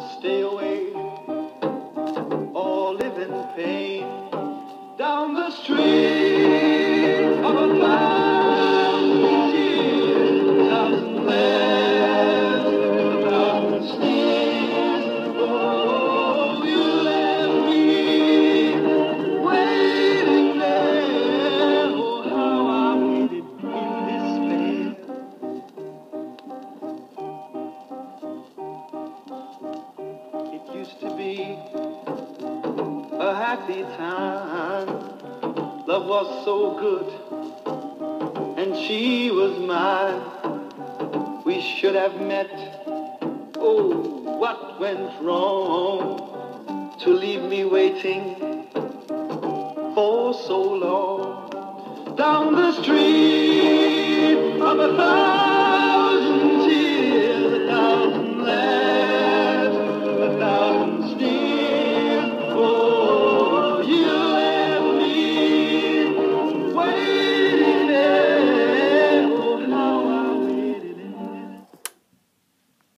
Stay away or live in pain. Down the street of a thousand It used to be a happy time. Love was so good, and she was mine. We should have met. Oh, what went wrong to leave me waiting for so long down the street of a